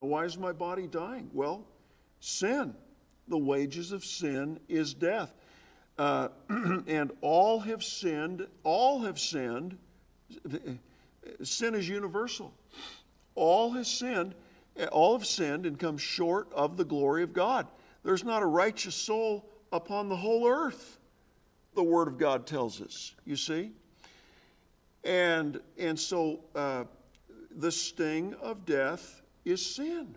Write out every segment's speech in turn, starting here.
Why is my body dying? Well, sin. The wages of sin is death. Uh, and all have sinned, all have sinned. Sin is universal. All has sinned, all have sinned and come short of the glory of God. There's not a righteous soul upon the whole earth, the Word of God tells us, you see? And, and so uh, the sting of death is sin,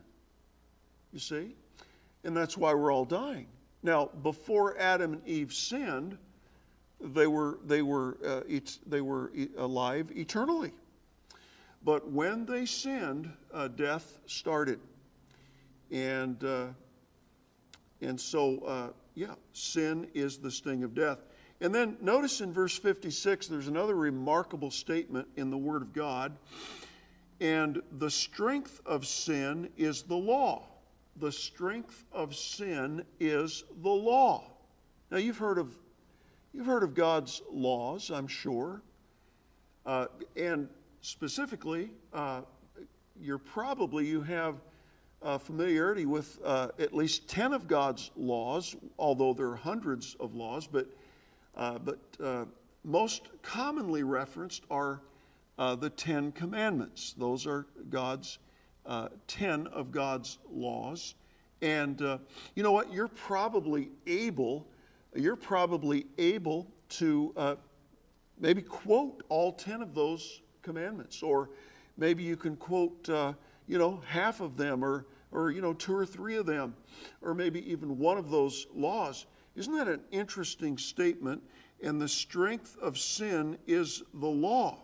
you see? And that's why we're all dying. Now, before Adam and Eve sinned, they were, they were, uh, they were alive eternally. But when they sinned, uh, death started. And, uh, and so, uh, yeah, sin is the sting of death. And then notice in verse 56, there's another remarkable statement in the Word of God. And the strength of sin is the law. The strength of sin is the law. Now you've heard of you've heard of God's laws, I'm sure, uh, and specifically, uh, you're probably you have uh, familiarity with uh, at least ten of God's laws, although there are hundreds of laws, but uh, but uh, most commonly referenced are uh, the Ten Commandments. Those are God's uh, ten of God's laws. And uh, you know what? You're probably able, you're probably able to uh, maybe quote all ten of those commandments, or maybe you can quote, you know, half of them, or or you know, two or three of them, or maybe even one of those laws. Isn't that an interesting statement? And the strength of sin is the law.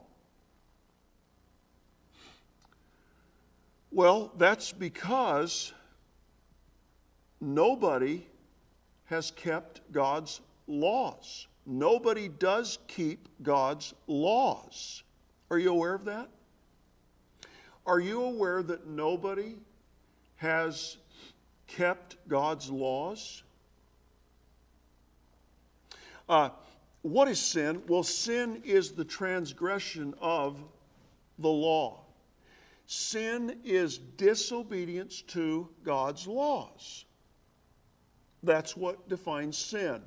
Well, that's because nobody has kept God's laws. Nobody does keep God's laws. Are you aware of that? Are you aware that nobody has kept God's laws? Uh, what is sin? Well, sin is the transgression of the law. Sin is disobedience to God's laws. That's what defines sin.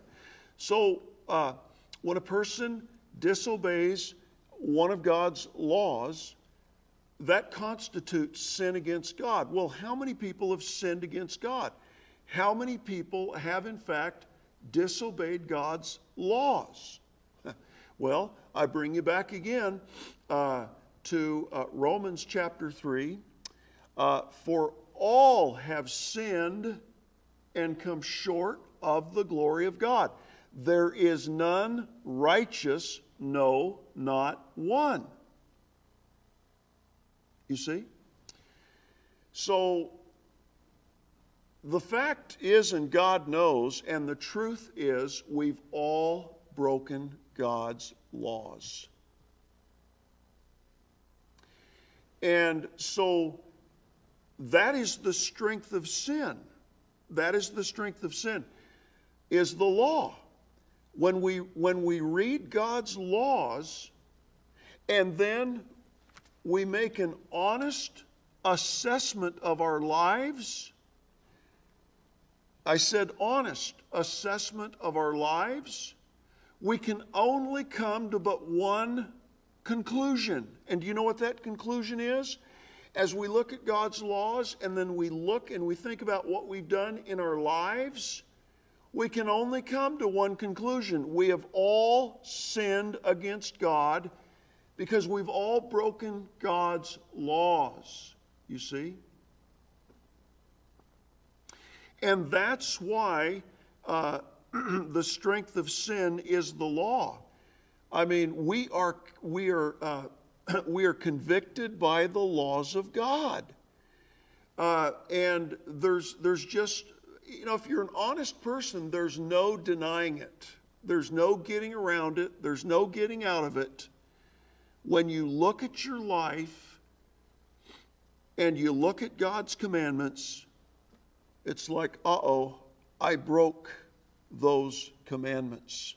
So, uh, when a person disobeys one of God's laws, that constitutes sin against God. Well, how many people have sinned against God? How many people have, in fact, disobeyed God's laws. well, I bring you back again uh, to uh, Romans chapter 3. Uh, For all have sinned and come short of the glory of God. There is none righteous, no, not one. You see? So the fact is, and God knows, and the truth is, we've all broken God's laws. And so that is the strength of sin. That is the strength of sin, is the law. When we, when we read God's laws and then we make an honest assessment of our lives I said honest assessment of our lives, we can only come to but one conclusion. And do you know what that conclusion is? As we look at God's laws and then we look and we think about what we've done in our lives, we can only come to one conclusion. We have all sinned against God because we've all broken God's laws. You see? And that's why uh, the strength of sin is the law. I mean, we are, we are, uh, we are convicted by the laws of God. Uh, and there's, there's just, you know, if you're an honest person, there's no denying it. There's no getting around it. There's no getting out of it. When you look at your life and you look at God's commandments, it's like, uh oh, I broke those commandments.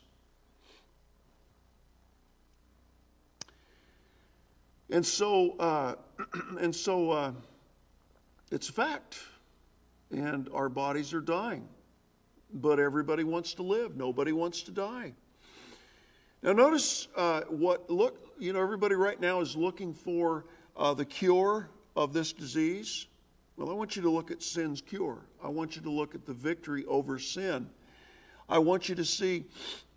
And so, uh, and so uh, It's a fact. And our bodies are dying. But everybody wants to live, nobody wants to die. Now, notice uh, what, look, you know, everybody right now is looking for uh, the cure of this disease. Well, I want you to look at sin's cure. I want you to look at the victory over sin. I want you to see,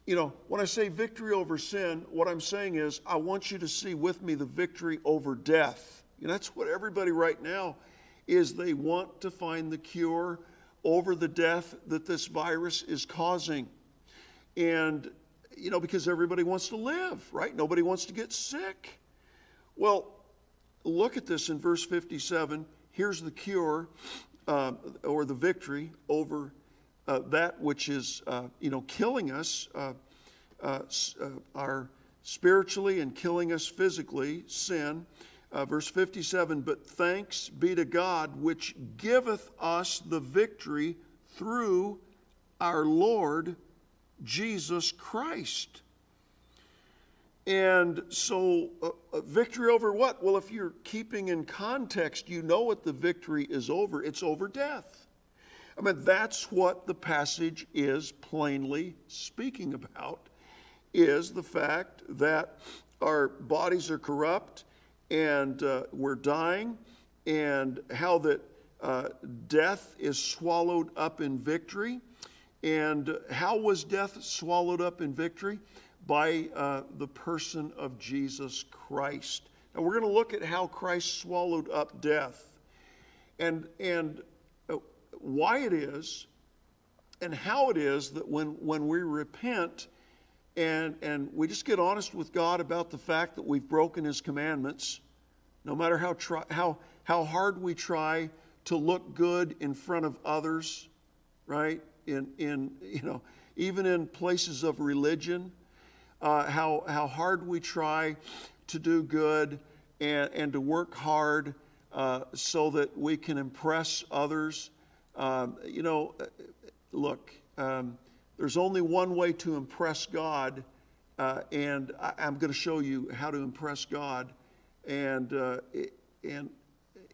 you know, when I say victory over sin, what I'm saying is I want you to see with me the victory over death. You know, that's what everybody right now is they want to find the cure over the death that this virus is causing. And, you know, because everybody wants to live, right? Nobody wants to get sick. Well, look at this in verse 57. Here's the cure uh, or the victory over uh, that which is, uh, you know, killing us, uh, uh, uh, our spiritually and killing us physically, sin. verse 57 But thanks be to God, which giveth us the victory through our Lord Jesus Christ. And so, uh, victory over what? Well, if you're keeping in context, you know what the victory is over. It's over death. I mean, that's what the passage is plainly speaking about, is the fact that our bodies are corrupt and uh, we're dying, and how that uh, death is swallowed up in victory. And how was death swallowed up in victory? by uh, the person of Jesus Christ. Now we're going to look at how Christ swallowed up death and, and why it is and how it is that when, when we repent and, and we just get honest with God about the fact that we've broken His commandments, no matter how, try, how, how hard we try to look good in front of others, right? In, in, you know, even in places of religion, uh, how, how hard we try to do good and, and to work hard uh, so that we can impress others. Um, you know, look, um, there's only one way to impress God, uh, and I, am going to show you how to impress God. And, uh, it, and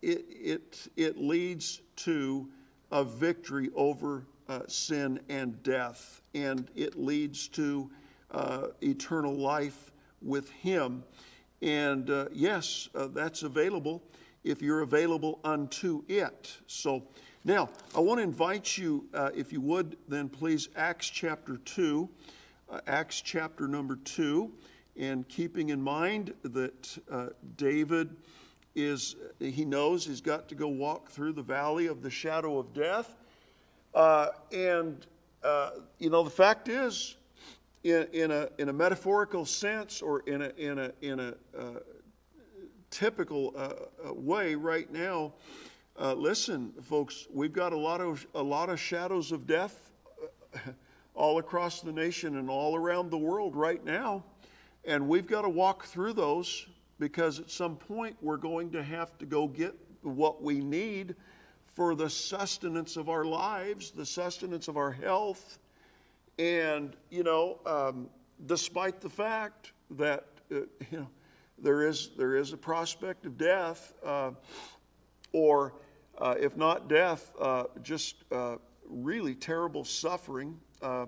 it, it, it leads to a victory over uh, sin and death, and it leads to uh, eternal life with Him. And uh, yes, uh, that's available if you're available unto it. So now, I want to invite you, uh, if you would, then please, Acts chapter 2, uh, Acts chapter number 2, and keeping in mind that uh, David is, he knows he's got to go walk through the valley of the shadow of death. and, you know, the fact is, in, in, a, in a metaphorical sense or in a, in a, in a uh, typical uh, uh, way right now, uh, listen, folks, we've got a lot of, a lot of shadows of death uh, all across the nation and all around the world right now. And we've got to walk through those because at some point we're going to have to go get what we need for the sustenance of our lives, the sustenance of our health, and, you know, um, despite the fact that, uh, you know, there is, there is a prospect of death, uh, or uh, if not death, uh, just uh, really terrible suffering. Uh,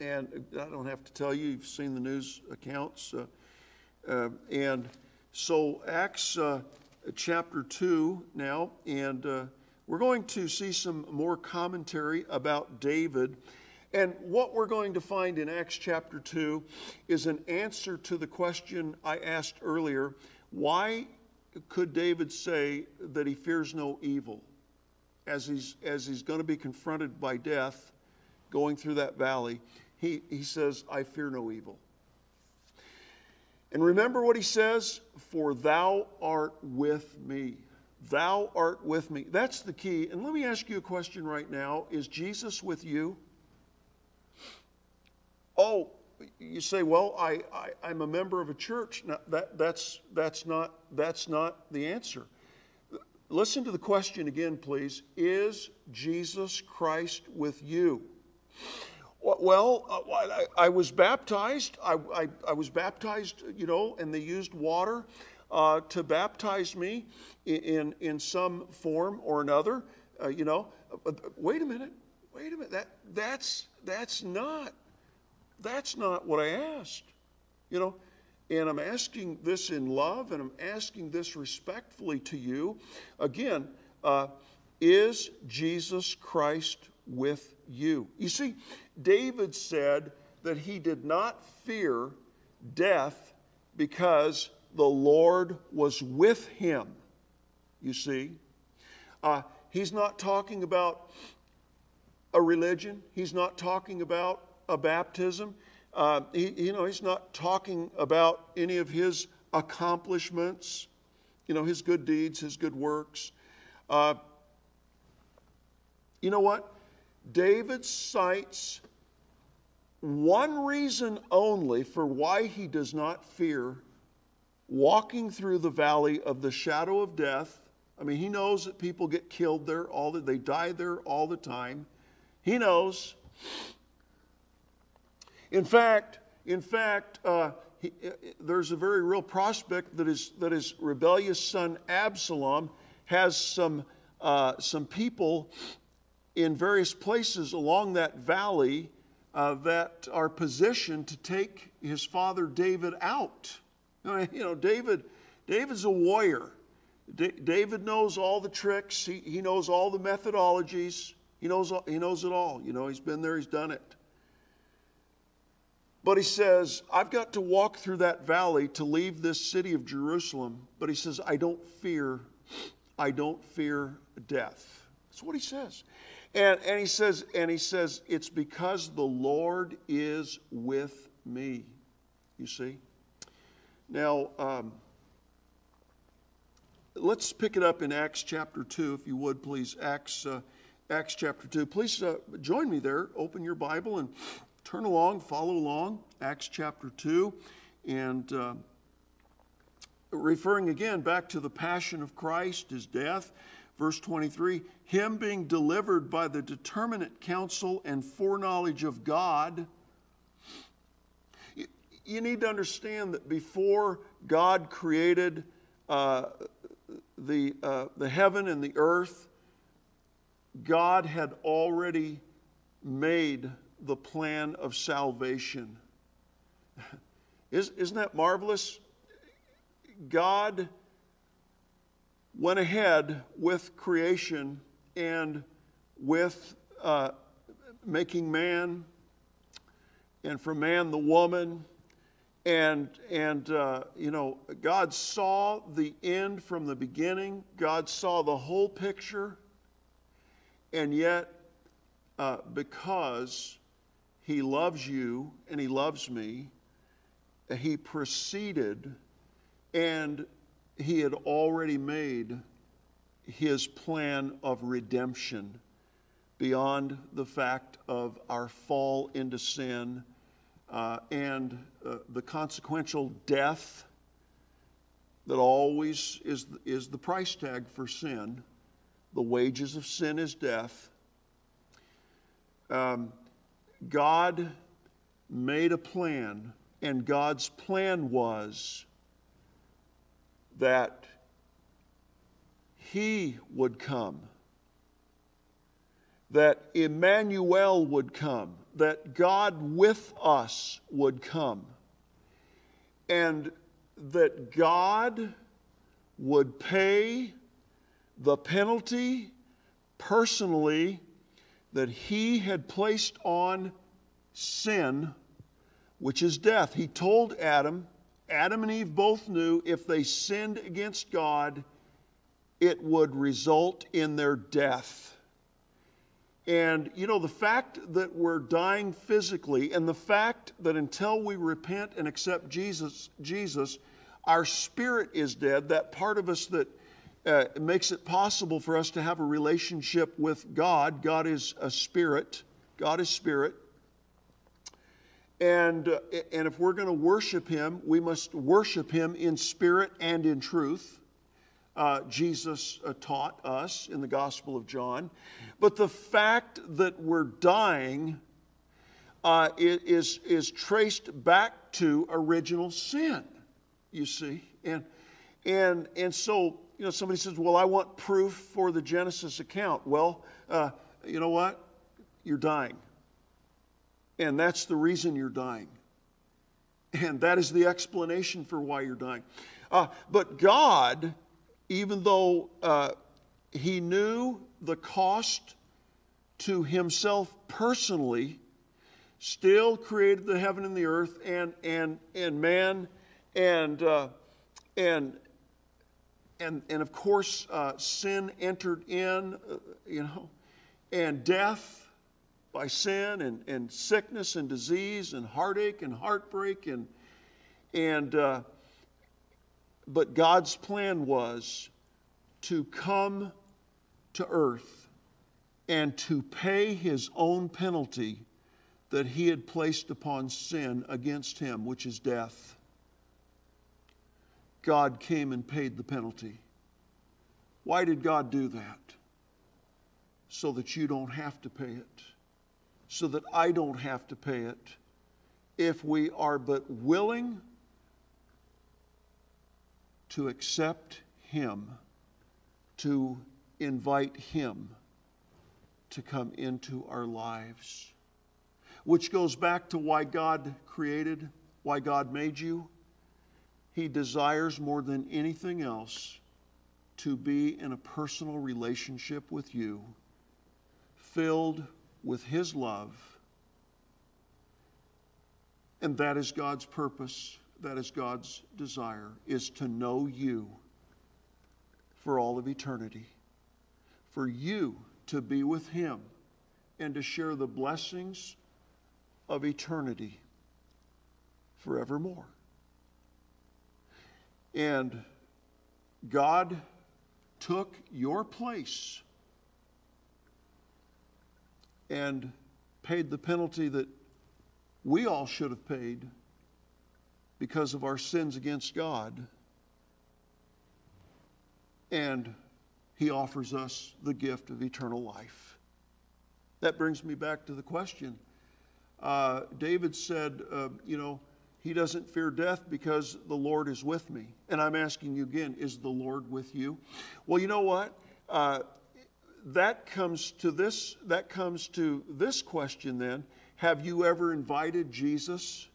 and I don't have to tell you, you've seen the news accounts. and so, Acts chapter 2 now, and we're going to see some more commentary about David. And what we're going to find in Acts chapter 2 is an answer to the question I asked earlier why could David say that he fears no evil as he's, as he's going to be confronted by death going through that valley? He, he says, I fear no evil. And remember what he says, for thou art with me. Thou art with me. That's the key. And let me ask you a question right now Is Jesus with you? oh, you say, well, I, I, am a member of a church. No, that, that's, that's, not, that's not the answer. Listen to the question again, please. Is Jesus Christ with you? Well, uh, I, I, was baptized. I, I, I, was baptized, you know, and they used water. uh, to baptize me in, in, some form or another. Uh, you know, wait a minute, wait a minute. That, that's, that's, not, that's not what I asked. You know, and I'm asking this in love and I'm asking this respectfully to you. Again, uh, is Jesus Christ with you? You see, David said that he did not fear death because the Lord was with him. You see, uh, he's not talking about a religion, he's not talking about a baptism. Uh, he, you know, he's not talking about any of his accomplishments, you know, his good deeds, his good works. Uh, you know what? David cites one reason only for why he does not fear walking through the valley of the shadow of death. I mean, he knows that people get killed there all the, they die there all the time. He knows. In fact, in fact, uh, he, uh, there's a very real prospect that his, that his rebellious son Absalom has some, uh, some people in various places along that valley uh, that are positioned to take his father David out. You know, David, David's a warrior. D- David knows all the tricks. He, he knows all the methodologies. He knows, he knows it all. You know, he's been there, he's done it. But he says, I've got to walk through that valley to leave this city of Jerusalem. But he says, I don't fear, I don't fear death. That's what he says. And, and he says, and he says, it's because the Lord is with me. You see? Now, um, let's pick it up in Acts chapter 2, if you would, please. Acts, uh, Acts chapter 2. Please uh, join me there. Open your Bible and turn along, follow along, Acts chapter 2, and uh, referring again back to the passion of Christ, his death, verse 23 Him being delivered by the determinate counsel and foreknowledge of God. You need to understand that before God created uh, the, uh, the heaven and the earth, God had already made the plan of salvation. Isn't that marvelous? God went ahead with creation and with uh, making man, and from man the woman. And, and uh, you know, God saw the end from the beginning, God saw the whole picture, and yet, uh, because he loves you and He loves me. He proceeded and He had already made His plan of redemption beyond the fact of our fall into sin uh, and uh, the consequential death that always is, is the price tag for sin. The wages of sin is death. Um, God made a plan, and God's plan was that He would come, that Emmanuel would come, that God with us would come, and that God would pay the penalty personally that he had placed on sin, which is death. He told Adam, Adam and Eve both knew if they sinned against God, it would result in their death. And, you know, the fact that we're dying physically and the fact that until we repent and accept Jesus, Jesus, our spirit is dead, that part of us that uh, makes it possible for us to have a relationship with God. God is a spirit. God is spirit. And, uh, and if we're going to worship Him, we must worship Him in spirit and in truth. Uh, Jesus uh, taught us in the Gospel of John. But the fact that we're dying uh, is, is traced back to original sin, you see. And And, and so, you know, somebody says, well, I want proof for the Genesis account. Well, uh, you know what? You're dying. And that's the reason you're dying. And that is the explanation for why you're dying. Uh, but God, even though uh, He knew the cost to Himself personally, still created the heaven and the earth and, and, and man and, uh, and, and, and of course, uh, sin entered in, uh, you know, and death by sin and, and sickness and disease and heartache and heartbreak and, and uh, but God's plan was to come to earth and to pay his own penalty that he had placed upon sin against him, which is death. God came and paid the penalty. Why did God do that? So that you don't have to pay it, so that I don't have to pay it. If we are but willing to accept Him, to invite Him to come into our lives which goes back to why God created, why God made you. He desires more than anything else to be in a personal relationship with you, filled with His love. And that is God's purpose, that is God's desire, is to know you for all of eternity, for you to be with Him and to share the blessings of eternity forevermore. And God took your place and paid the penalty that we all should have paid because of our sins against God. And He offers us the gift of eternal life. That brings me back to the question uh, David said, uh, you know, he doesn't fear death because the Lord is with me. And I'm asking you again, is the Lord with you? Well, you know what? Uh, that comes to this. That comes to this question. Then, have you ever invited Jesus,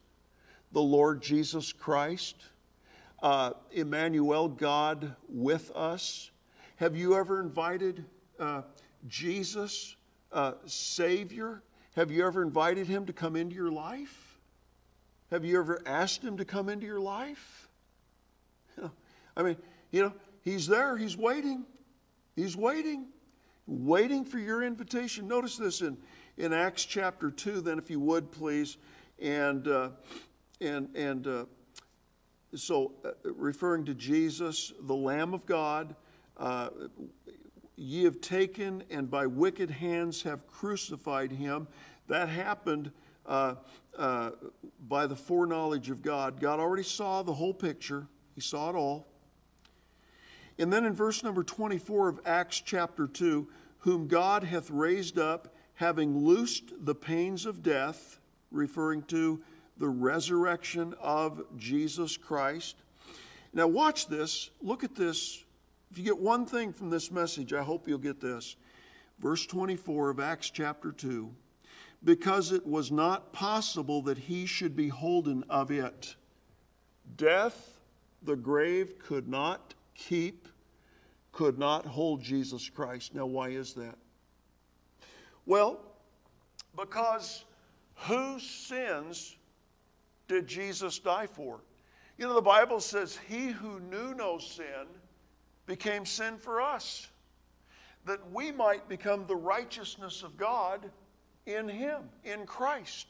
the Lord Jesus Christ, uh, Emmanuel, God with us? Have you ever invited uh, Jesus, uh, Savior? Have you ever invited him to come into your life? Have you ever asked him to come into your life? I mean, you know, he's there, he's waiting. He's waiting, waiting for your invitation. Notice this in, in Acts chapter 2, then, if you would, please. And, uh, and, and uh, so, uh, referring to Jesus, the Lamb of God, uh, ye have taken and by wicked hands have crucified him. That happened uh, uh, by the foreknowledge of God. God already saw the whole picture, He saw it all. And then in verse number 24 of Acts chapter 2, whom God hath raised up, having loosed the pains of death, referring to the resurrection of Jesus Christ. Now, watch this. Look at this if you get one thing from this message, I hope you'll get this. Verse 24 of Acts chapter 2 because it was not possible that he should be holden of it. Death, the grave could not keep, could not hold Jesus Christ. Now, why is that? Well, because whose sins did Jesus die for? You know, the Bible says, He who knew no sin became sin for us, that we might become the righteousness of God in Him, in Christ.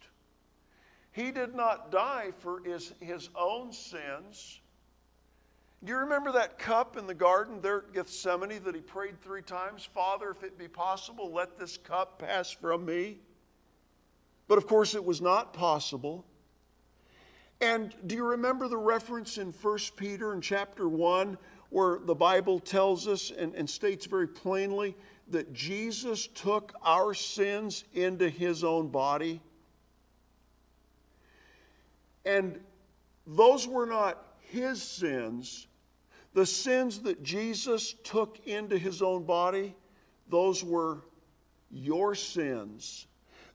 He did not die for his, his own sins. Do you remember that cup in the garden there at Gethsemane that he prayed three times? Father, if it be possible, let this cup pass from me. But of course, it was not possible. And do you remember the reference in 1 Peter in chapter 1 where the Bible tells us and, and states very plainly that Jesus took our sins into his own body. And those were not his sins, The sins that Jesus took into his own body, those were your sins.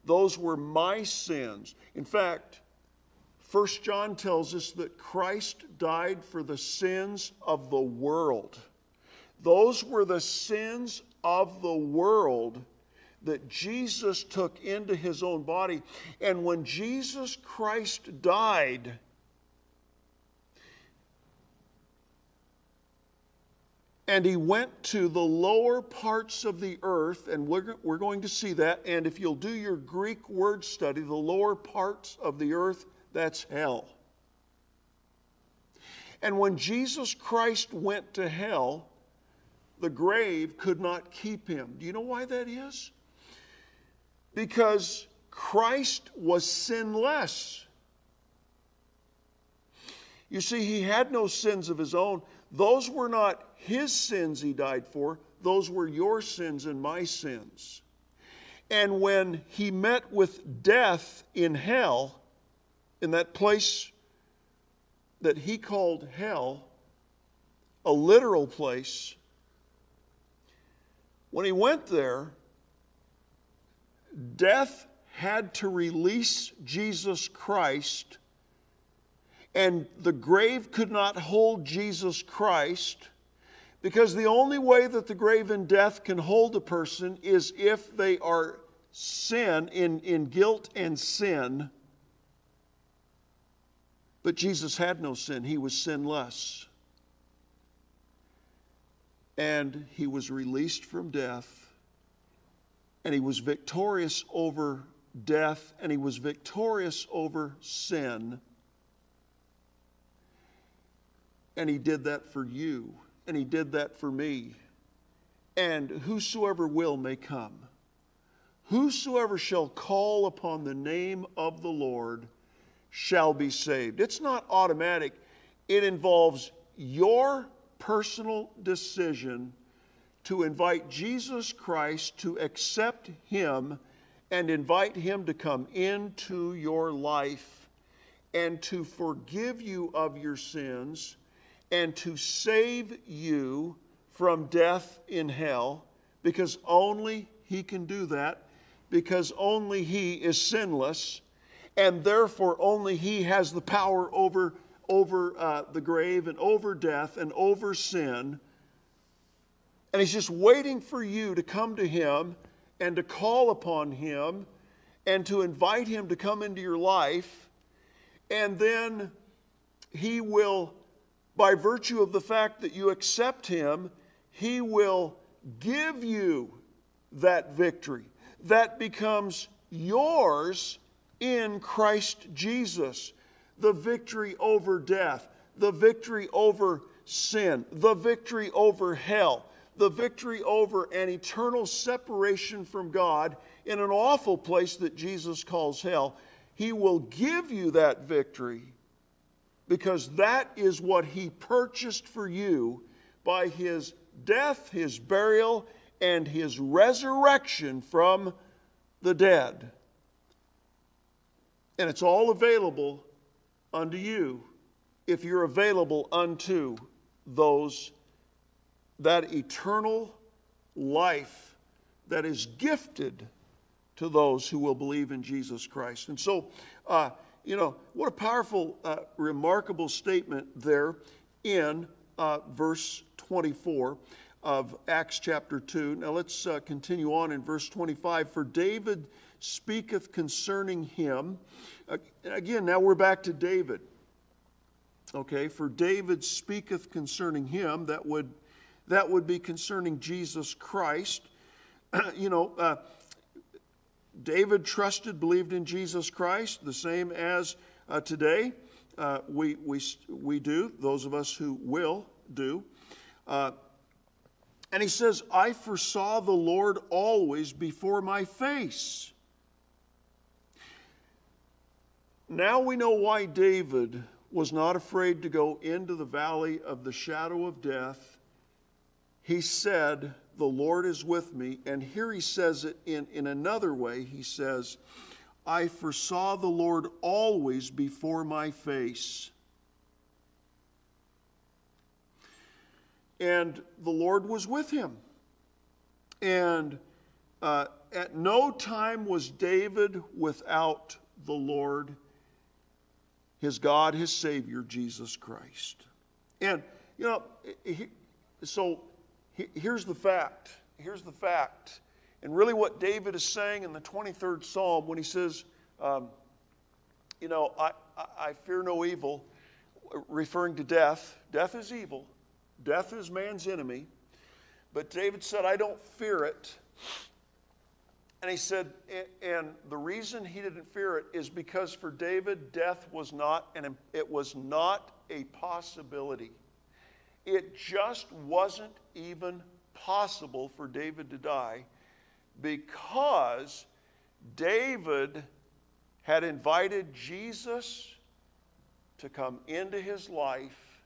Those were my sins. In fact, 1 John tells us that Christ died for the sins of the world. Those were the sins of the world that Jesus took into his own body. And when Jesus Christ died, and he went to the lower parts of the earth, and we're, we're going to see that. And if you'll do your Greek word study, the lower parts of the earth, that's hell. And when Jesus Christ went to hell, the grave could not keep him. Do you know why that is? Because Christ was sinless. You see, he had no sins of his own. Those were not his sins he died for, those were your sins and my sins. And when he met with death in hell, in that place that he called hell, a literal place, when he went there, death had to release Jesus Christ, and the grave could not hold Jesus Christ because the only way that the grave and death can hold a person is if they are sin, in, in guilt and sin. But Jesus had no sin, he was sinless. And he was released from death, and he was victorious over death, and he was victorious over sin. And he did that for you and he did that for me. And whosoever will may come. Whosoever shall call upon the name of the Lord shall be saved. It's not automatic, it involves your personal decision to invite Jesus Christ, to accept Him, and invite Him to come into your life and to forgive you of your sins and to save you from death in hell, because only He can do that, because only He is sinless, and therefore only He has the power over, over uh, the grave and over death and over sin. And He's just waiting for you to come to Him and to call upon Him and to invite Him to come into your life, and then He will by virtue of the fact that you accept Him, He will give you that victory. That becomes yours in Christ Jesus. The victory over death, the victory over sin, the victory over hell, the victory over an eternal separation from God in an awful place that Jesus calls hell. He will give you that victory because that is what he purchased for you by his death, his burial, and his resurrection from the dead. And it's all available unto you if you're available unto those that eternal life that is gifted to those who will believe in Jesus Christ. And so, uh, you know, what a powerful, uh, remarkable statement there in uh, verse 24 of Acts chapter 2. Now let's uh, continue on in verse 25. For David speaketh concerning him. again, now we're back to David. Okay, for David speaketh concerning him. That would, that would be concerning Jesus Christ. you know, uh, David trusted, believed in Jesus Christ, the same as uh, today uh, we, we, we do, those of us who will do. Uh, and he says, I foresaw the Lord always before my face. Now we know why David was not afraid to go into the valley of the shadow of death. He said, the Lord is with me. And here he says it in, in another way. He says, I foresaw the Lord always before my face. and the Lord was with him. And uh, at no time was David without the Lord, his God, his Savior, Jesus Christ. And, you know, he, so he, here's the fact. Here's the fact. And really, what David is saying in the 23rd Psalm when he says, um, You know, I, I, I fear no evil, referring to death. Death is evil, death is man's enemy. But David said, I don't fear it. And he said, and the reason he didn't fear it is because for David, death was not, and it was not a possibility. It just wasn't even possible for David to die because David had invited Jesus to come into his life.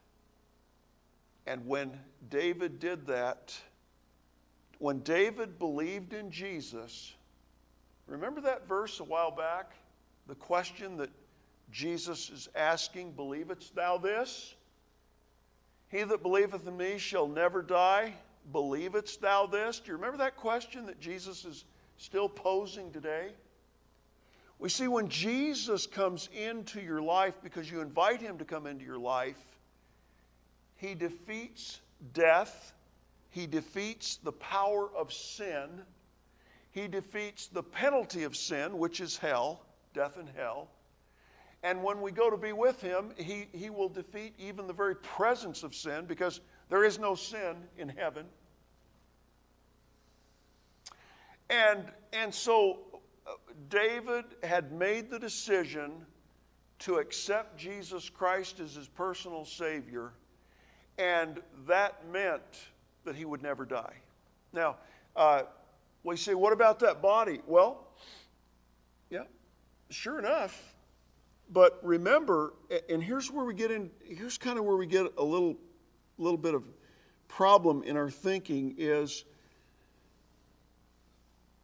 And when David did that, when David believed in Jesus, remember that verse a while back? The question that Jesus is asking, Believest thou this? He that believeth in me shall never die. Believest thou this? Do you remember that question that Jesus is still posing today? We see when Jesus comes into your life because you invite him to come into your life, he defeats death, he defeats the power of sin, he defeats the penalty of sin, which is hell, death and hell. And when we go to be with him, he, he will defeat even the very presence of sin because there is no sin in heaven. And, and so uh, David had made the decision to accept Jesus Christ as his personal Savior, and that meant that he would never die. Now, uh, we say, what about that body? Well, yeah, sure enough, but remember, and here's where we get in, here's kind of where we get a little, little bit of problem in our thinking is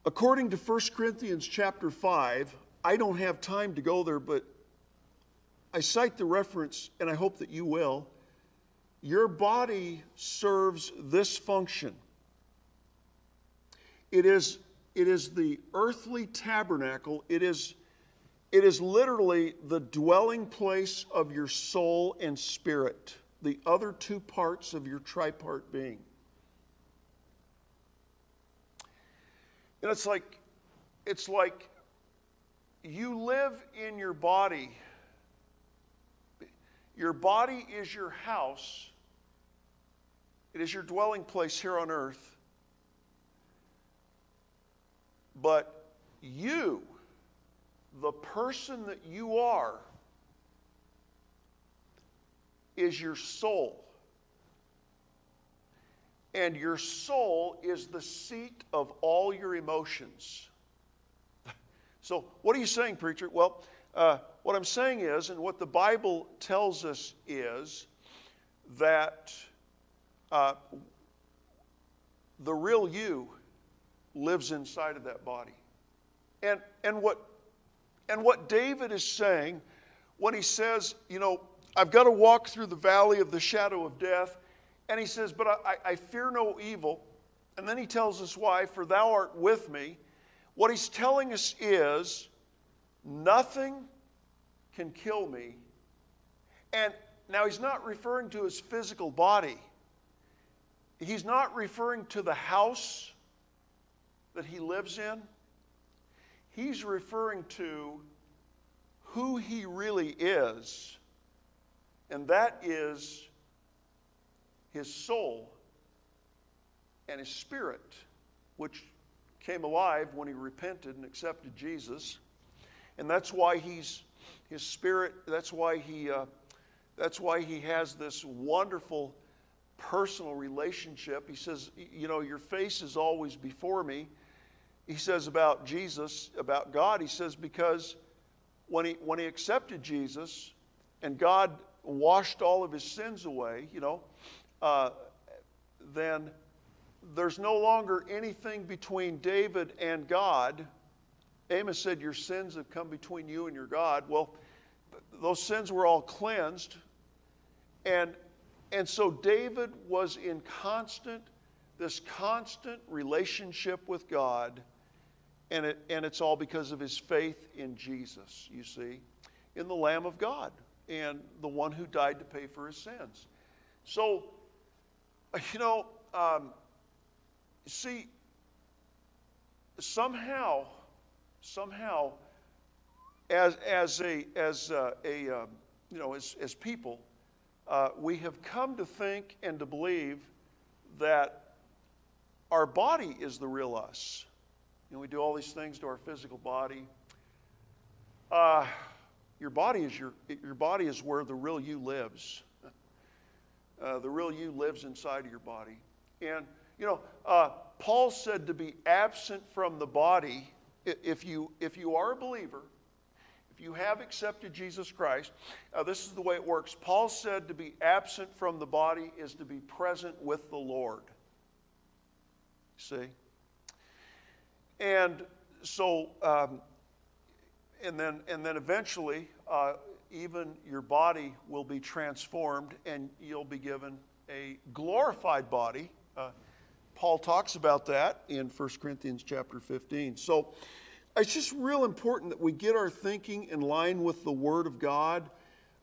according to 1 Corinthians chapter 5, I don't have time to go there, but I cite the reference, and I hope that you will. Your body serves this function. It is, it is the earthly tabernacle. It is it is literally the dwelling place of your soul and spirit, the other two parts of your tripart being. And it's like, it's like you live in your body. Your body is your house. It is your dwelling place here on earth. But you the person that you are is your soul. And your soul is the seat of all your emotions. So, what are you saying, preacher? Well, uh, what I'm saying is, and what the Bible tells us is, that uh, the real you lives inside of that body. And, and what and what David is saying when he says, you know, I've got to walk through the valley of the shadow of death, and he says, but I, I fear no evil. And then he tells us why, for thou art with me. What he's telling us is, nothing can kill me. And now he's not referring to his physical body. He's not referring to the house that he lives in he's referring to who he really is, and that is his soul and his spirit, which came alive when he repented and accepted Jesus. And that's why he's his spirit, that's why he uh, that's why he has this wonderful personal relationship. He says, you know, your face is always before me he says about Jesus, about God, he says, because when he, when he accepted Jesus and God washed all of his sins away, you know, uh, then there's no longer anything between David and God. Amos said, Your sins have come between you and your God. Well, those sins were all cleansed. And, and so David was in constant, this constant relationship with God, and, it, and it's all because of his faith in Jesus, you see, in the Lamb of God and the one who died to pay for his sins. So, you know, um, see, somehow, somehow, as, as a, as a, a um, you know, as, as people, uh, we have come to think and to believe that our body is the real us. You know, we do all these things to our physical body. Uh, your body is your, your body is where the real you lives. Uh, the real you lives inside of your body. And, you know, uh, Paul said to be absent from the body, if you, if you are a believer, if you have accepted Jesus Christ, uh, this is the way it works. Paul said to be absent from the body is to be present with the Lord. See? And so, um, and then, and then eventually, uh, even your body will be transformed and you'll be given a glorified body. Uh, Paul talks about that in 1 Corinthians chapter 15. So it's just real important that we get our thinking in line with the Word of God.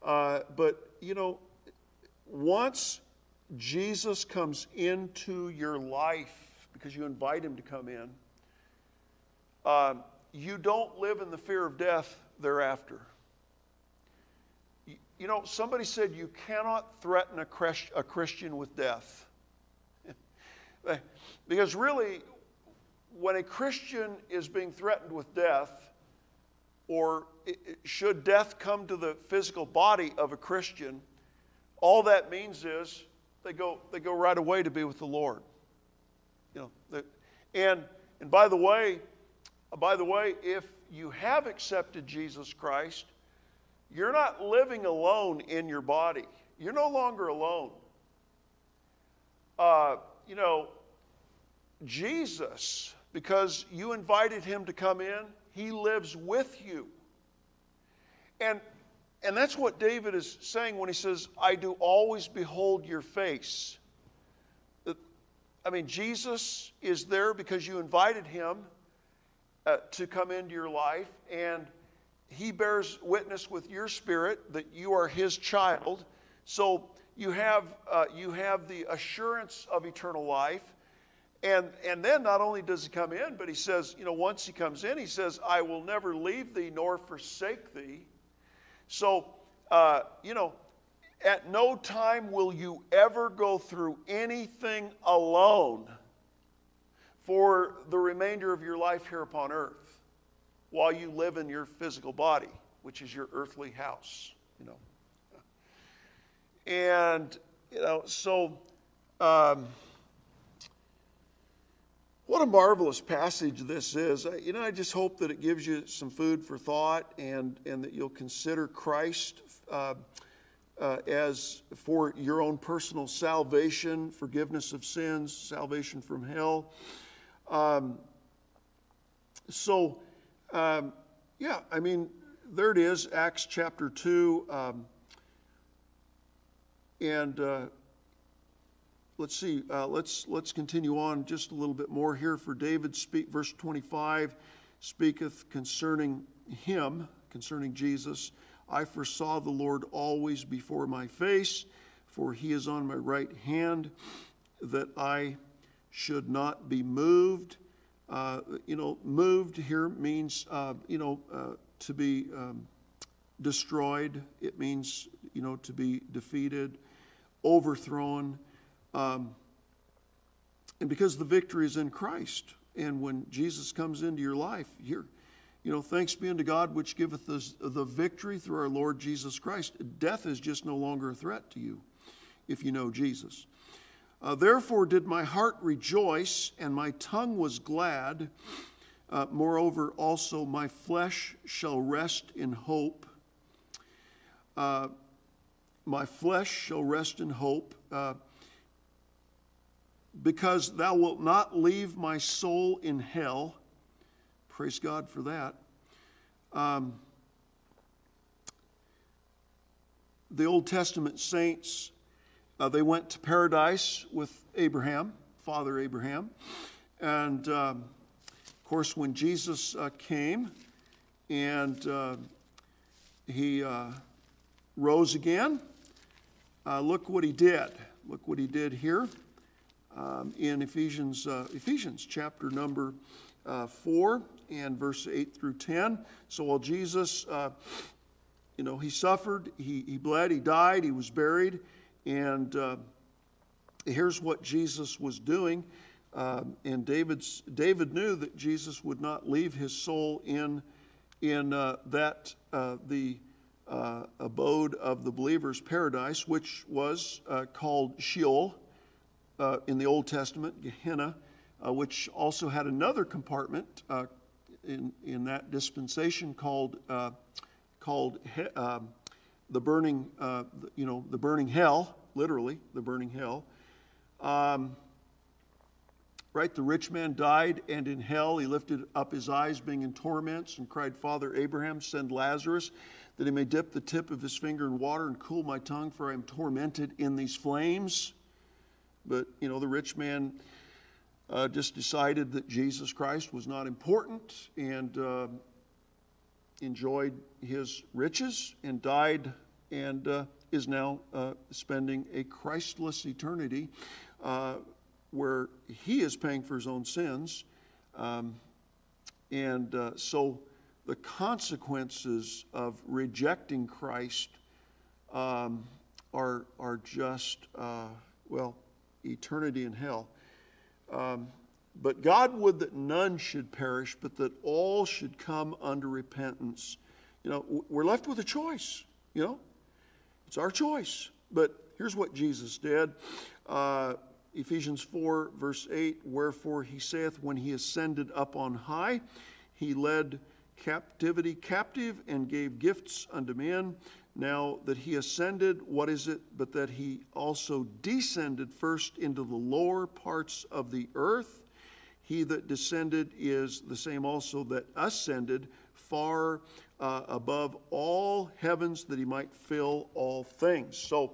Uh, but, you know, once Jesus comes into your life, because you invite him to come in, uh, you don't live in the fear of death thereafter. You know, somebody said you cannot threaten a, Christian with death. because really, when a Christian is being threatened with death, or should death come to the physical body of a Christian, all that means is they go, they go right away to be with the Lord. You know, the, and, and by the way, by the way, if you have accepted Jesus Christ, you're not living alone in your body. You're no longer alone. Uh, you know, Jesus, because you invited him to come in, he lives with you. And, and that's what David is saying when he says, I do always behold your face. I mean, Jesus is there because you invited him uh, to come into your life, and he bears witness with your spirit that you are his child. So you have, uh, you have the assurance of eternal life. And, and then not only does he come in, but he says, you know, once he comes in, he says, I will never leave thee nor forsake thee. So, uh, you know, at no time will you ever go through anything alone for the remainder of your life here upon earth while you live in your physical body, which is your earthly house, you know. And, you know, so. Um, what a marvelous passage this is. You know, I just hope that it gives you some food for thought and, and that you'll consider Christ uh, uh, as for your own personal salvation, forgiveness of sins, salvation from hell. Um, so, um, yeah, I mean, there it is, Acts chapter 2. Um, and. Uh, let's see, uh, let's, let's continue on just a little bit more here. For David, speak, verse 25 speaketh concerning him, concerning Jesus. I foresaw the Lord always before my face, for he is on my right hand, that I should not be moved. Uh, you know, moved here means, uh, you know, uh, to be um, destroyed. It means, you know, to be defeated, overthrown. Um, and because the victory is in Christ, and when Jesus comes into your life, you're, you know, thanks be unto God which giveth us the victory through our Lord Jesus Christ. Death is just no longer a threat to you if you know Jesus. Uh, Therefore did my heart rejoice, and my tongue was glad. Uh, moreover, also my flesh shall rest in hope. Uh, my flesh shall rest in hope. Uh, because thou wilt not leave my soul in hell. Praise God for that. Um, the Old Testament saints uh, they went to paradise with Abraham, Father Abraham. And um, of course, when Jesus uh, came and uh, he uh, rose again, uh, look what he did. Look what he did here um, in Ephesians, uh, Ephesians chapter number 4 and verse 8 through 10. So while Jesus, you know, he suffered, he, he bled, he died, he was buried, and uh, here's what Jesus was doing. Um, and David's, David knew that Jesus would not leave his soul in, in uh, that, uh, the uh, abode of the believer's paradise, which was uh, called Sheol uh, in the Old Testament, Gehenna, which also had another compartment in, in that dispensation called, called um, the burning, uh, you know, the burning hell, literally, the burning hell. Um, right, the rich man died, and in hell he lifted up his eyes, being in torments, and cried, Father Abraham, send Lazarus, that he may dip the tip of his finger in water and cool my tongue, for I am tormented in these flames. But, you know, the rich man uh, just decided that Jesus Christ was not important and uh, enjoyed his riches and died and uh, is now uh, spending a Christless eternity uh, where he is paying for his own sins. Um, and uh, so the consequences of rejecting Christ um, are, are just, uh, well, eternity in hell. Um, but God would that none should perish, but that all should come under repentance. You know, we're left with a choice, you know. It's our choice. But here's what Jesus did uh, Ephesians 4, verse 8 Wherefore he saith, When he ascended up on high, he led captivity captive and gave gifts unto men. Now that he ascended, what is it but that he also descended first into the lower parts of the earth? He that descended is the same also that ascended far uh, above all heavens that he might fill all things. So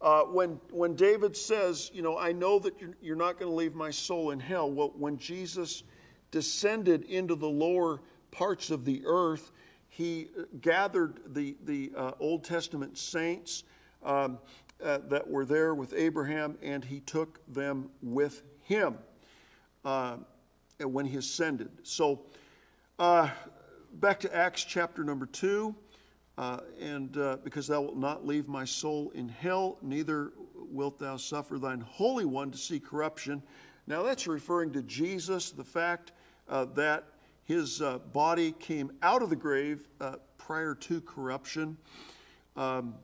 uh, when, when David says, you know, I know that you're, you're not going to leave my soul in hell, well, when Jesus descended into the lower parts of the earth, he gathered the, the uh, Old Testament saints um, uh, that were there with Abraham and he took them with him uh, when he ascended. So, uh, back to Acts chapter number 2. Uh, and uh, because thou wilt not leave my soul in hell, neither wilt thou suffer thine Holy One to see corruption. Now, that's referring to Jesus, the fact uh, that his uh, body came out of the grave uh, prior to corruption. Um,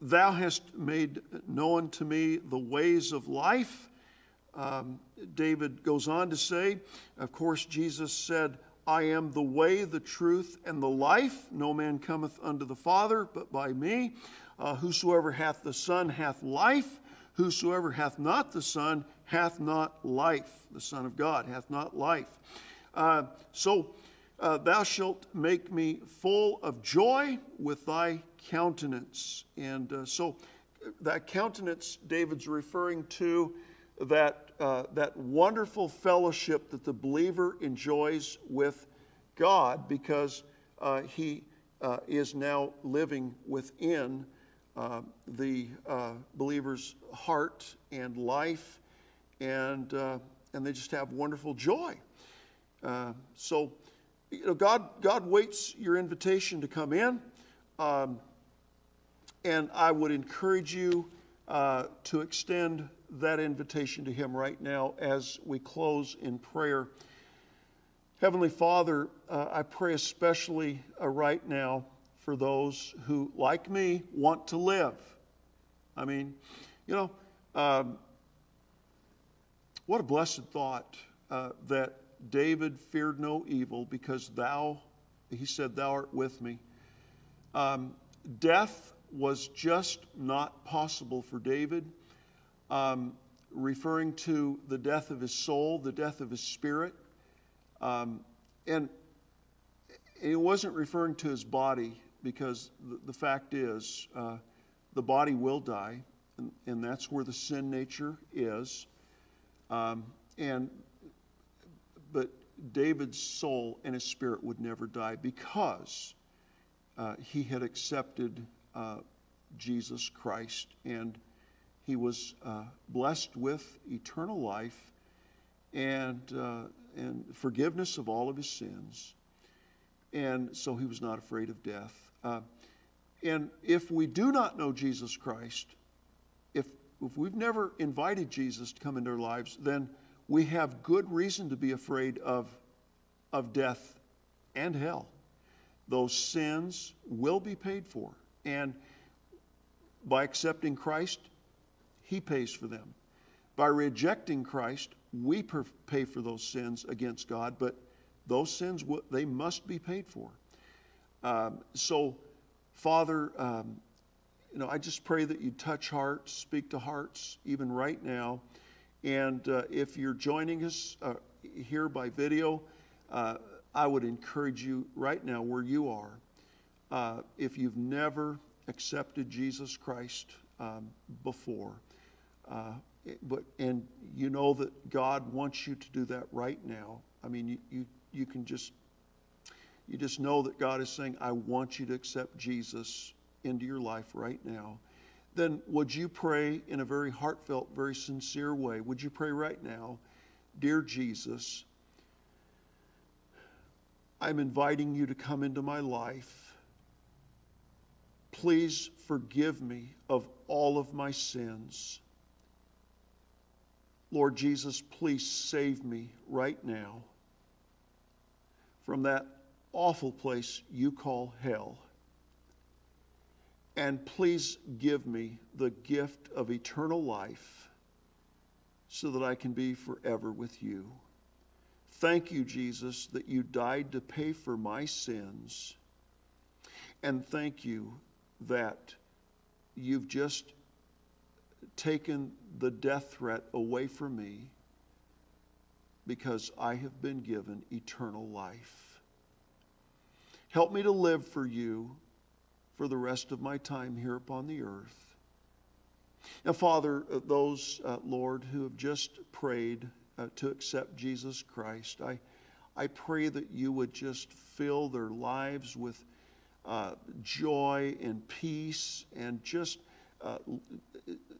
thou hast made known to me the ways of life. Um, David goes on to say, of course, Jesus said, I am the way, the truth, and the life. No man cometh unto the Father but by me. Uh, whosoever hath the Son hath life. Whosoever hath not the Son hath not life. The Son of God hath not life. Uh, so uh, thou shalt make me full of joy with thy countenance. And uh, so that countenance, David's referring to that, uh, that wonderful fellowship that the believer enjoys with God because uh, he uh, is now living within uh, the uh, believer's heart and life, and, uh, and they just have wonderful joy. so, you know, God, God waits your invitation to come in. Um, and I would encourage you to extend that invitation to Him right now as we close in prayer. Heavenly Father, uh, I pray especially uh, right now for those who, like me, want to live. I mean, you know, um, what a blessed thought uh, that David feared no evil because thou, he said, thou art with me. Um, death was just not possible for David um, referring to the death of his soul, the death of his spirit. Um, and he wasn't referring to his body because the, the fact is, uh, the body will die, and, and that's where the sin nature is. Um, and but David's soul and his spirit would never die because uh, he had accepted uh, Jesus Christ and he was uh, blessed with eternal life and, uh, and forgiveness of all of his sins. And so he was not afraid of death. Uh, and if we do not know Jesus Christ, if, if we've never invited Jesus to come into our lives, then we have good reason to be afraid of, of death and hell. Those sins will be paid for. And by accepting Christ, He pays for them. By rejecting Christ, we pay for those sins against God, but those sins, they must be paid for. Um, so, Father, um, you know, I just pray that you touch hearts, speak to hearts, even right now. And uh, if you're joining us uh, here by video, uh, I would encourage you right now, where you are, uh, if you've never accepted Jesus Christ um, before, uh, but and you know that God wants you to do that right now. I mean, you, you you can just you just know that God is saying, "I want you to accept Jesus into your life right now." then would you pray in a very heartfelt, very sincere way? Would you pray right now, Dear Jesus, I'm inviting you to come into my life. Please forgive me of all of my sins. Lord Jesus, please save me right now from that awful place you call hell. And please give me the gift of eternal life so that I can be forever with you. Thank you, Jesus, that you died to pay for my sins. And thank you that you've just taken the death threat away from me because I have been given eternal life. Help me to live for you for the rest of my time here upon the earth. Now, Father, uh, those, uh, Lord, who have just prayed uh, to accept Jesus Christ, I, I pray that you would just fill their lives with uh, joy and peace and just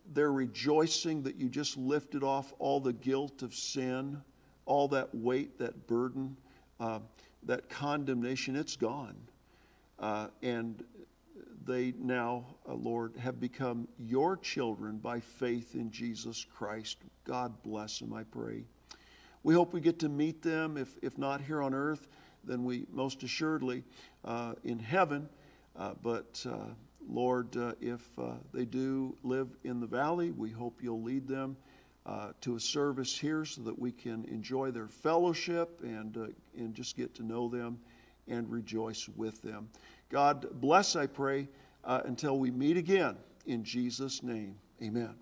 uh, their rejoicing that you just lifted off all the guilt of sin, all that weight, that burden, uh, that condemnation. It's gone. and they now, uh, Lord, have become your children by faith in Jesus Christ. God bless them, I pray. We hope we get to meet them, if, if not here on earth, then we most assuredly uh, in heaven. Uh, but uh, Lord, uh, if uh, they do live in the valley, we hope you'll lead them to a service here so that we can enjoy their fellowship and, and just get to know them and rejoice with them. God bless, I pray, uh, until we meet again. In Jesus' name, amen.